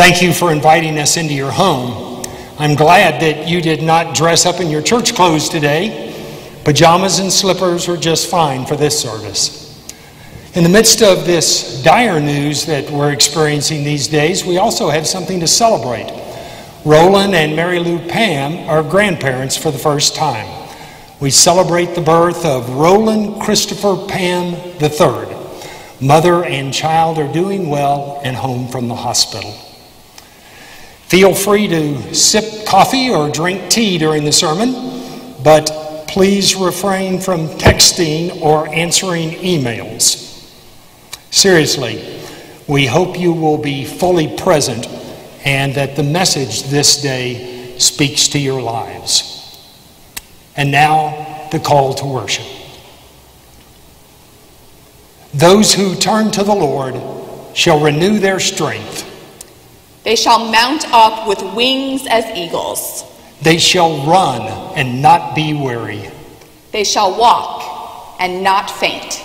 Thank you for inviting us into your home. I'm glad that you did not dress up in your church clothes today. Pajamas and slippers were just fine for this service. In the midst of this dire news that we're experiencing these days, we also have something to celebrate. Roland and Mary Lou Pam are grandparents for the first time. We celebrate the birth of Roland Christopher Pam III. Mother and child are doing well and home from the hospital. Feel free to sip coffee or drink tea during the sermon, but please refrain from texting or answering emails. Seriously, we hope you will be fully present and that the message this day speaks to your lives. And now, the call to worship. Those who turn to the Lord shall renew their strength. They shall mount up with wings as eagles. They shall run and not be weary. They shall walk and not faint.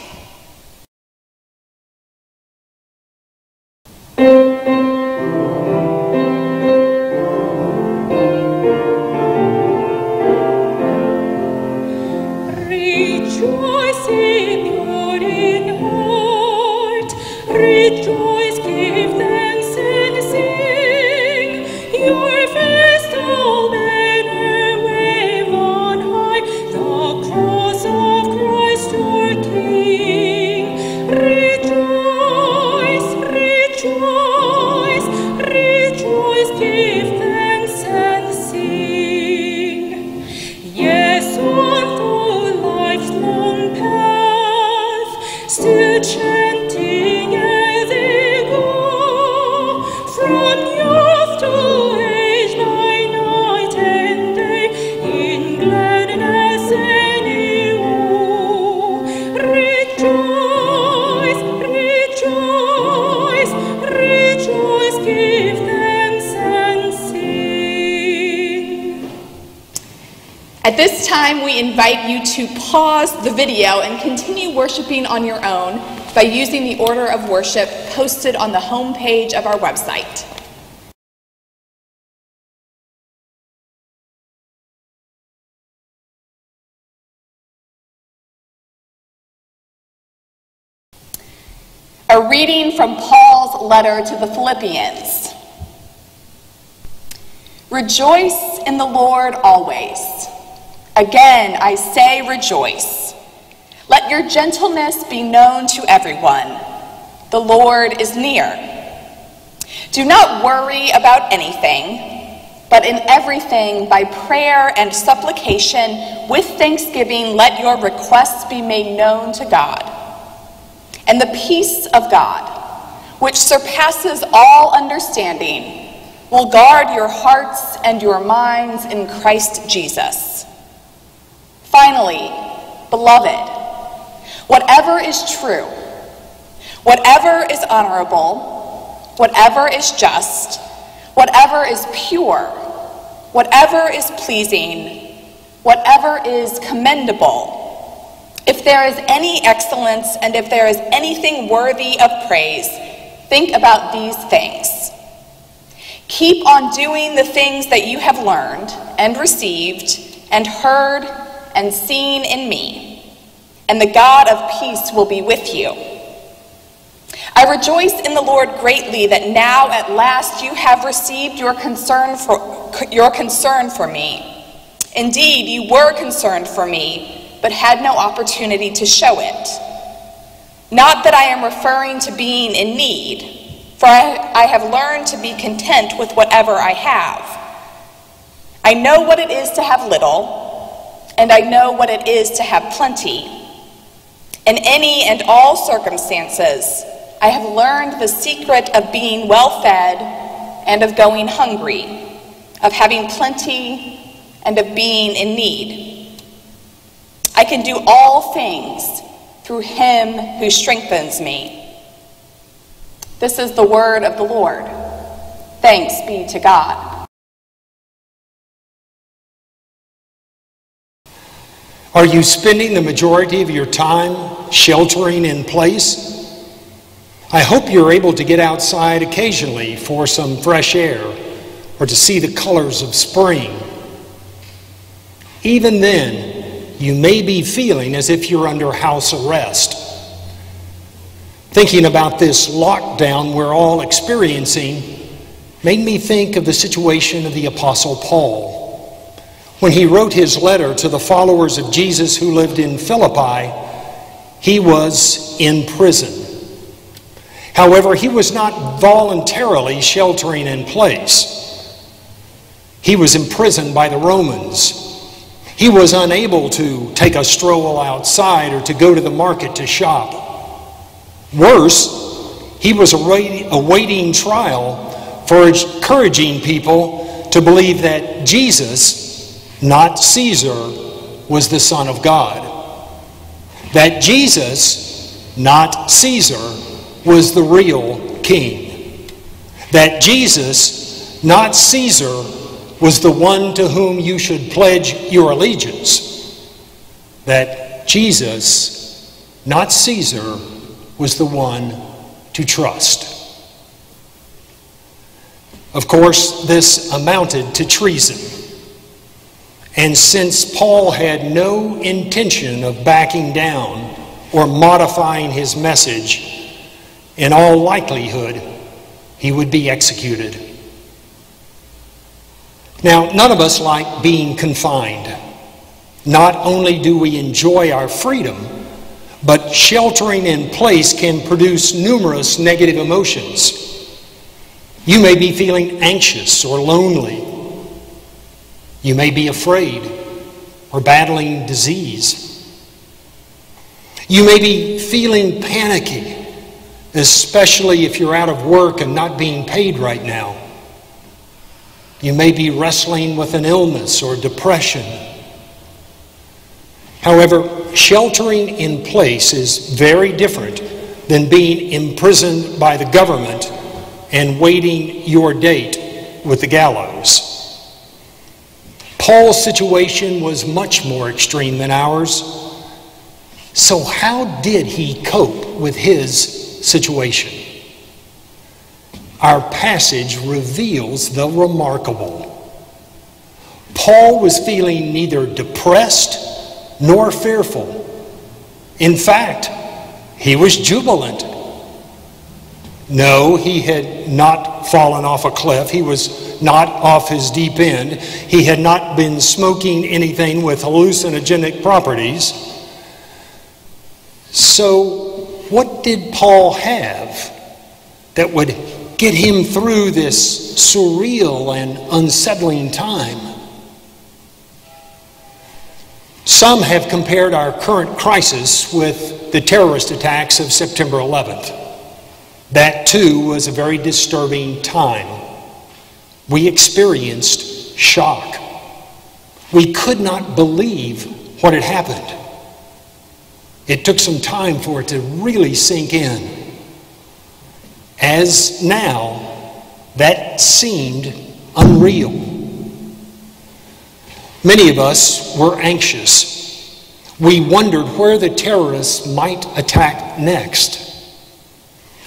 At this time, we invite you to pause the video and continue worshiping on your own by using the order of worship posted on the homepage of our website. A reading from Paul's letter to the Philippians. Rejoice in the Lord always. Again, I say rejoice. Let your gentleness be known to everyone. The Lord is near. Do not worry about anything, but in everything, by prayer and supplication, with thanksgiving, let your requests be made known to God. And the peace of God, which surpasses all understanding, will guard your hearts and your minds in Christ Jesus. Finally, beloved, whatever is true, whatever is honorable, whatever is just, whatever is pure, whatever is pleasing, whatever is commendable, if there is any excellence and if there is anything worthy of praise, think about these things. Keep on doing the things that you have learned and received and heard and seen in me, and the God of peace will be with you. I rejoice in the Lord greatly that now at last you have received your concern for, your concern for me. Indeed, you were concerned for me, but had no opportunity to show it. Not that I am referring to being in need, for I, I have learned to be content with whatever I have. I know what it is to have little and I know what it is to have plenty. In any and all circumstances, I have learned the secret of being well fed and of going hungry, of having plenty and of being in need. I can do all things through him who strengthens me. This is the word of the Lord. Thanks be to God. Are you spending the majority of your time sheltering in place? I hope you're able to get outside occasionally for some fresh air or to see the colors of spring. Even then, you may be feeling as if you're under house arrest. Thinking about this lockdown we're all experiencing made me think of the situation of the Apostle Paul. When he wrote his letter to the followers of Jesus who lived in Philippi, he was in prison. However, he was not voluntarily sheltering in place. He was imprisoned by the Romans. He was unable to take a stroll outside or to go to the market to shop. Worse, he was awaiting trial for encouraging people to believe that Jesus, not Caesar, was the Son of God. That Jesus, not Caesar, was the real king. That Jesus, not Caesar, was the one to whom you should pledge your allegiance. That Jesus, not Caesar, was the one to trust. Of course, this amounted to treason. And since Paul had no intention of backing down or modifying his message, in all likelihood, he would be executed. Now, none of us like being confined. Not only do we enjoy our freedom, but sheltering in place can produce numerous negative emotions. You may be feeling anxious or lonely. You may be afraid or battling disease. You may be feeling panicky, especially if you're out of work and not being paid right now. You may be wrestling with an illness or depression. However, sheltering in place is very different than being imprisoned by the government and waiting your date with the gallows. Paul's situation was much more extreme than ours. So, how did he cope with his situation? Our passage reveals the remarkable. Paul was feeling neither depressed nor fearful. In fact, he was jubilant. No, he had not fallen off a cliff. He was not off his deep end. He had not been smoking anything with hallucinogenic properties. So, what did Paul have that would get him through this surreal and unsettling time? Some have compared our current crisis with the terrorist attacks of September 11th. That too was a very disturbing time. We experienced shock. We could not believe what had happened. It took some time for it to really sink in. As now, that seemed unreal. Many of us were anxious. We wondered where the terrorists might attack next.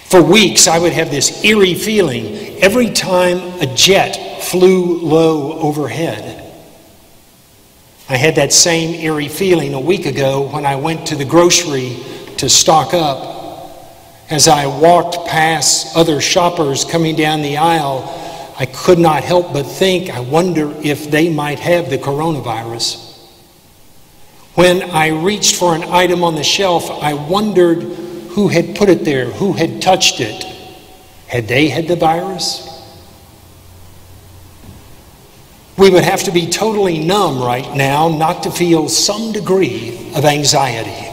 For weeks, I would have this eerie feeling every time a jet flew low overhead. I had that same eerie feeling a week ago when I went to the grocery to stock up. As I walked past other shoppers coming down the aisle, I could not help but think, I wonder if they might have the coronavirus. When I reached for an item on the shelf, I wondered who had put it there, who had touched it. Had they had the virus? We would have to be totally numb right now not to feel some degree of anxiety.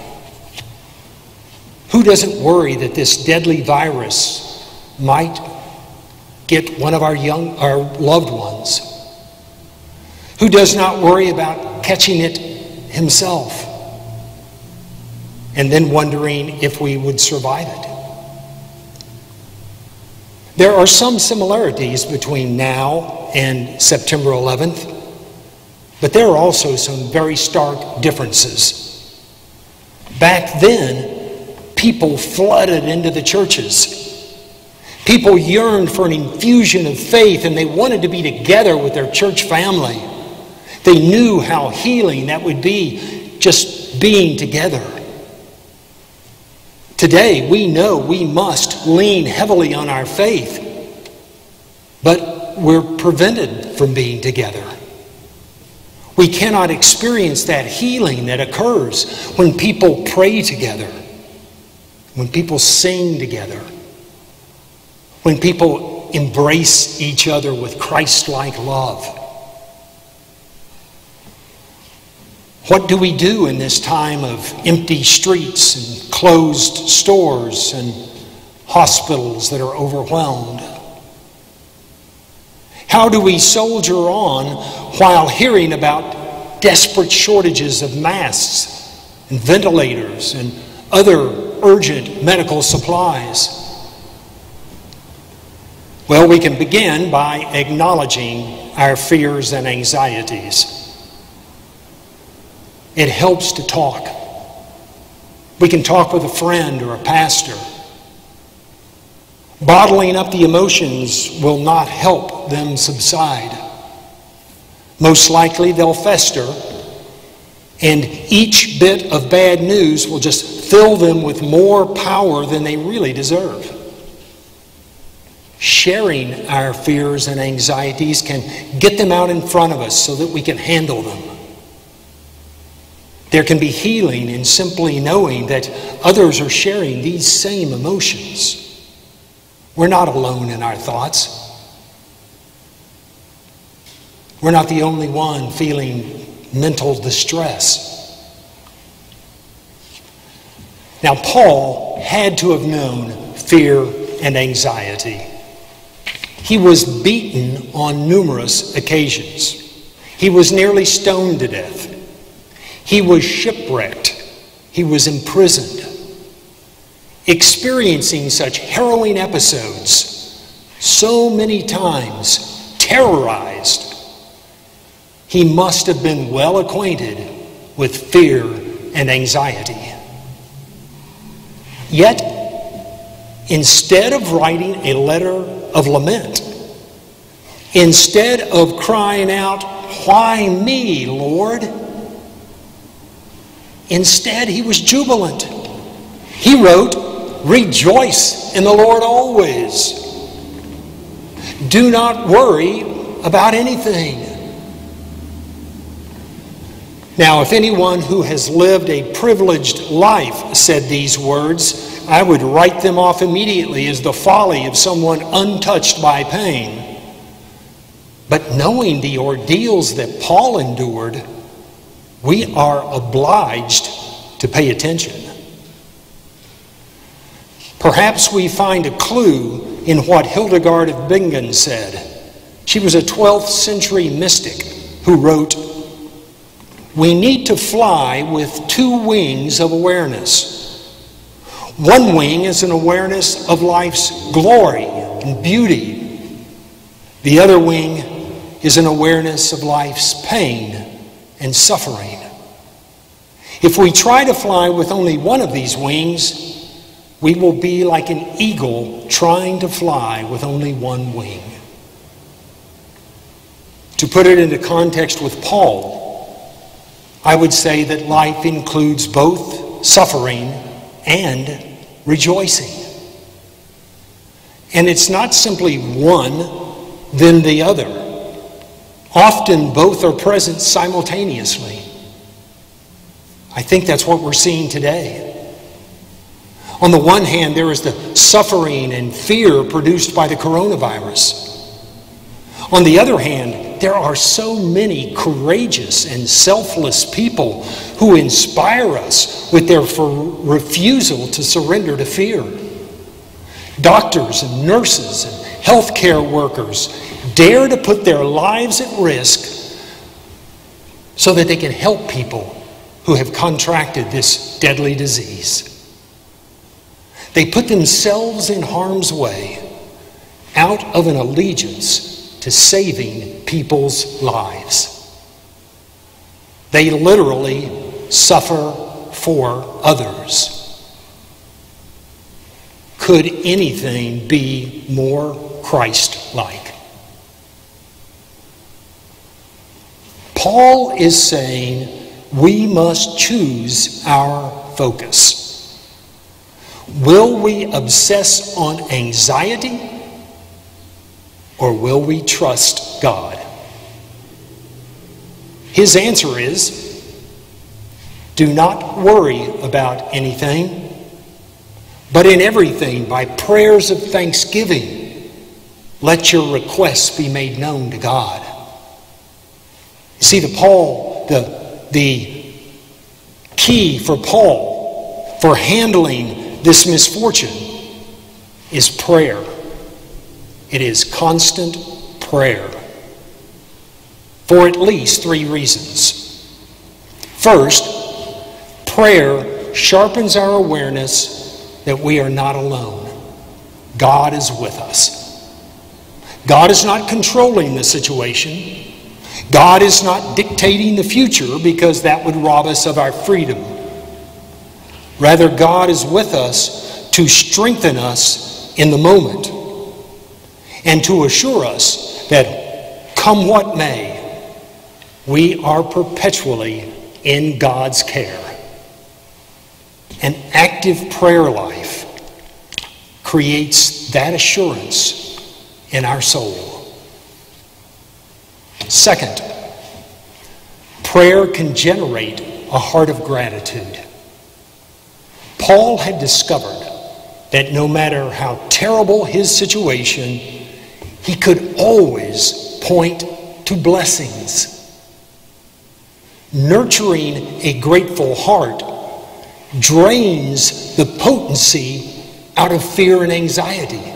Who doesn't worry that this deadly virus might get one of our young our loved ones? Who does not worry about catching it himself? And then wondering if we would survive it. There are some similarities between now and September 11th, but there are also some very stark differences. Back then, people flooded into the churches. People yearned for an infusion of faith and they wanted to be together with their church family. They knew how healing that would be just being together. Today, we know we must lean heavily on our faith, but we're prevented from being together. We cannot experience that healing that occurs when people pray together, when people sing together, when people embrace each other with Christ like love. What do we do in this time of empty streets and closed stores and hospitals that are overwhelmed? How do we soldier on while hearing about desperate shortages of masks and ventilators and other urgent medical supplies? Well, we can begin by acknowledging our fears and anxieties. It helps to talk. We can talk with a friend or a pastor. Bottling up the emotions will not help them subside. Most likely they'll fester, and each bit of bad news will just fill them with more power than they really deserve. Sharing our fears and anxieties can get them out in front of us so that we can handle them. There can be healing in simply knowing that others are sharing these same emotions. We're not alone in our thoughts. We're not the only one feeling mental distress. Now, Paul had to have known fear and anxiety. He was beaten on numerous occasions. He was nearly stoned to death. He was shipwrecked. He was imprisoned. Experiencing such harrowing episodes so many times, terrorized, he must have been well acquainted with fear and anxiety. Yet, instead of writing a letter of lament, instead of crying out, Why me, Lord? Instead, he was jubilant. He wrote, Rejoice in the Lord always. Do not worry about anything. Now, if anyone who has lived a privileged life said these words, I would write them off immediately as the folly of someone untouched by pain. But knowing the ordeals that Paul endured, we are obliged to pay attention. Perhaps we find a clue in what Hildegard of Bingen said. She was a 12th century mystic who wrote, We need to fly with two wings of awareness. One wing is an awareness of life's glory and beauty. The other wing is an awareness of life's pain and suffering. If we try to fly with only one of these wings, we will be like an eagle trying to fly with only one wing. To put it into context with Paul, I would say that life includes both suffering and rejoicing. And it's not simply one, then the other. Often both are present simultaneously. I think that's what we're seeing today. On the one hand, there is the suffering and fear produced by the coronavirus. On the other hand, there are so many courageous and selfless people who inspire us with their refusal to surrender to fear. Doctors and nurses and healthcare workers dare to put their lives at risk so that they can help people who have contracted this deadly disease. They put themselves in harm's way out of an allegiance to saving people's lives. They literally suffer for others. could anything be more Christ like? Paul is saying we must choose our focus. Will we obsess on anxiety or will we trust God? His answer is do not worry about anything, but in everything, by prayers of thanksgiving, let your requests be made known to God. See, the Paul, the, the key for Paul for handling this misfortune is prayer. It is constant prayer for at least three reasons. First, prayer sharpens our awareness that we are not alone. God is with us. God is not controlling the situation. God is not dictating the future because that would rob us of our freedom. Rather, God is with us to strengthen us in the moment and to assure us that, come what may, we are perpetually in God's care. An active prayer life creates that assurance in our soul. Second, prayer can generate a heart of gratitude. Paul had discovered that no matter how terrible his situation, he could always point to blessings. Nurturing a grateful heart drains the potency out of fear and anxiety.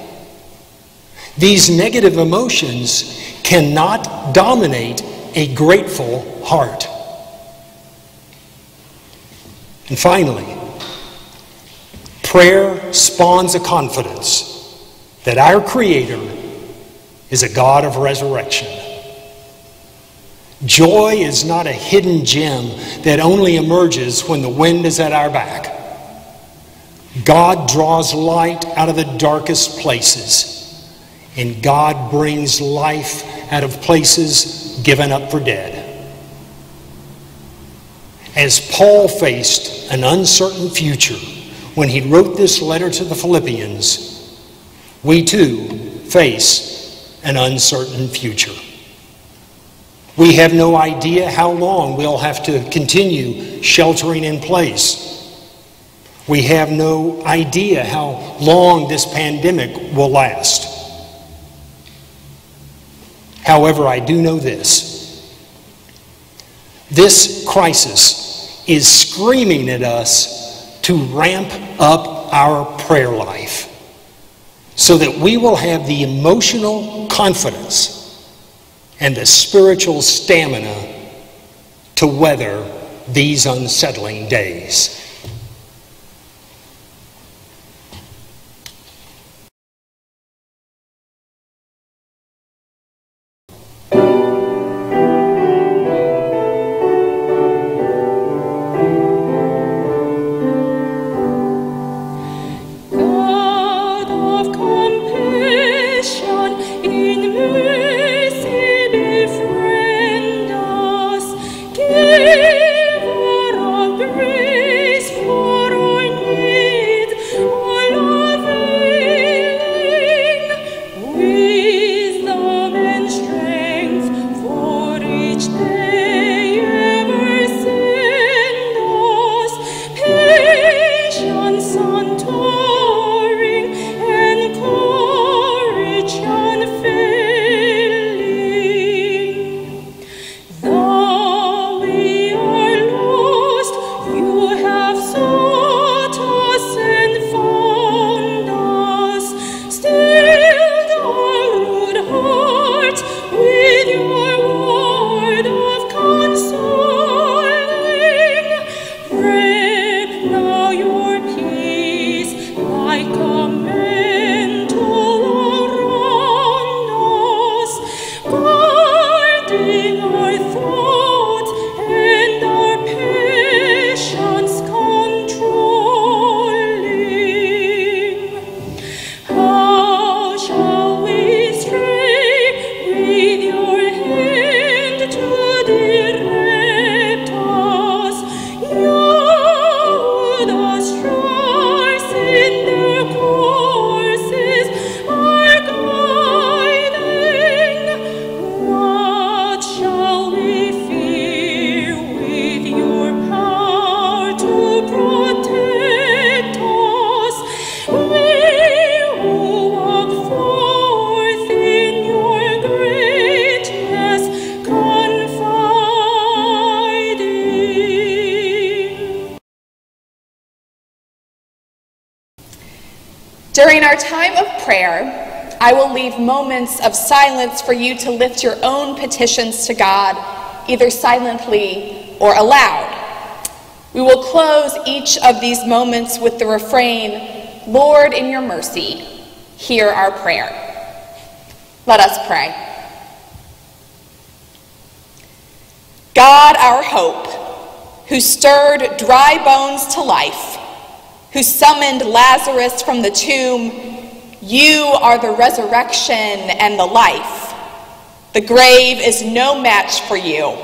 These negative emotions cannot dominate a grateful heart. And finally, prayer spawns a confidence that our Creator is a God of resurrection. Joy is not a hidden gem that only emerges when the wind is at our back. God draws light out of the darkest places, and God brings life out of places given up for dead. As Paul faced an uncertain future when he wrote this letter to the Philippians, we too face an uncertain future. We have no idea how long we'll have to continue sheltering in place. We have no idea how long this pandemic will last. However, I do know this. This crisis is screaming at us to ramp up our prayer life so that we will have the emotional confidence and the spiritual stamina to weather these unsettling days. During our time of prayer, I will leave moments of silence for you to lift your own petitions to God, either silently or aloud. We will close each of these moments with the refrain, Lord, in your mercy, hear our prayer. Let us pray. God, our hope, who stirred dry bones to life, who summoned Lazarus from the tomb, you are the resurrection and the life. The grave is no match for you.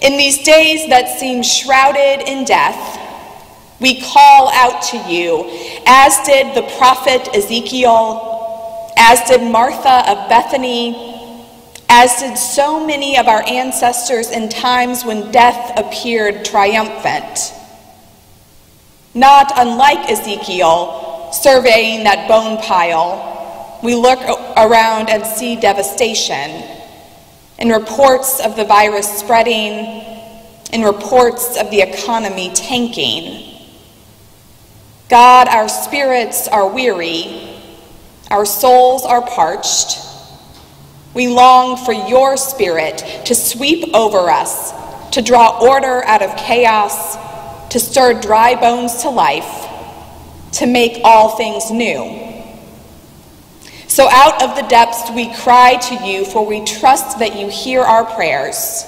In these days that seem shrouded in death, we call out to you, as did the prophet Ezekiel, as did Martha of Bethany, as did so many of our ancestors in times when death appeared triumphant. Not unlike Ezekiel, surveying that bone pile, we look around and see devastation in reports of the virus spreading, in reports of the economy tanking. God, our spirits are weary, our souls are parched. We long for your spirit to sweep over us, to draw order out of chaos, to stir dry bones to life, to make all things new. So out of the depths we cry to you, for we trust that you hear our prayers.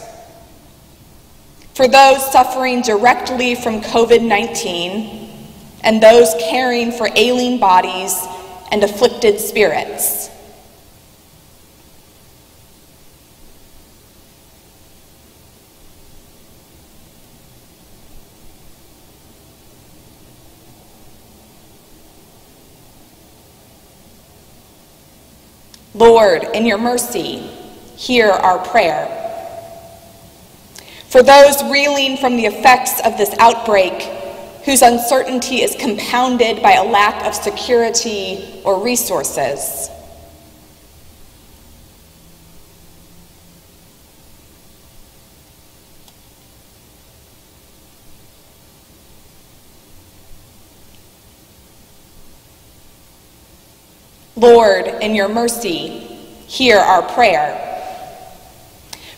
For those suffering directly from COVID 19 and those caring for ailing bodies and afflicted spirits. Lord, in your mercy, hear our prayer. For those reeling from the effects of this outbreak, whose uncertainty is compounded by a lack of security or resources. Lord, in your mercy, hear our prayer.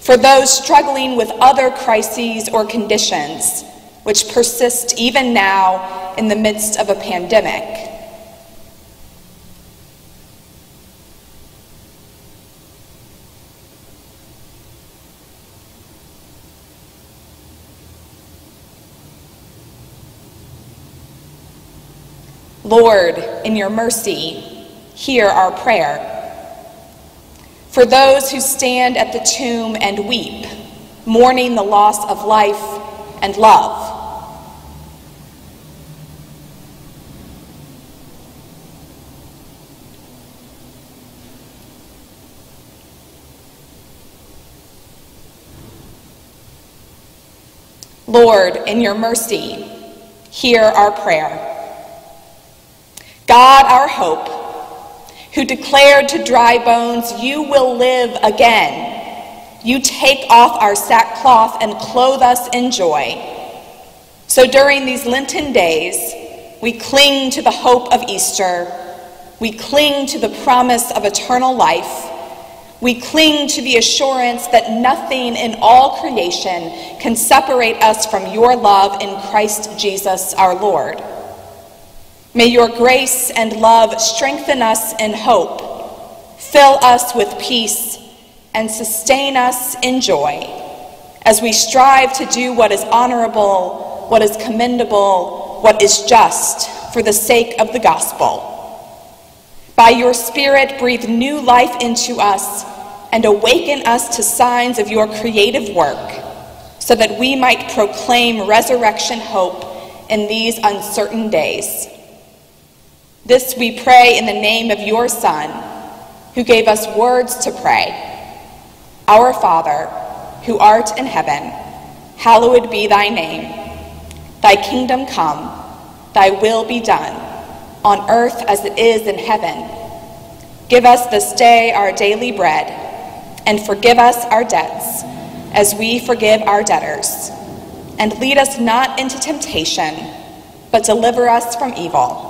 For those struggling with other crises or conditions, which persist even now in the midst of a pandemic. Lord, in your mercy, hear our prayer. For those who stand at the tomb and weep, mourning the loss of life and love. Lord, in your mercy, hear our prayer. God, our hope, who declared to dry bones, You will live again. You take off our sackcloth and clothe us in joy. So during these Lenten days, we cling to the hope of Easter. We cling to the promise of eternal life. We cling to the assurance that nothing in all creation can separate us from your love in Christ Jesus our Lord. May your grace and love strengthen us in hope, fill us with peace, and sustain us in joy as we strive to do what is honorable, what is commendable, what is just for the sake of the gospel. By your Spirit, breathe new life into us and awaken us to signs of your creative work so that we might proclaim resurrection hope in these uncertain days. This we pray in the name of your Son, who gave us words to pray. Our Father, who art in heaven, hallowed be thy name. Thy kingdom come, thy will be done, on earth as it is in heaven. Give us this day our daily bread, and forgive us our debts, as we forgive our debtors. And lead us not into temptation, but deliver us from evil.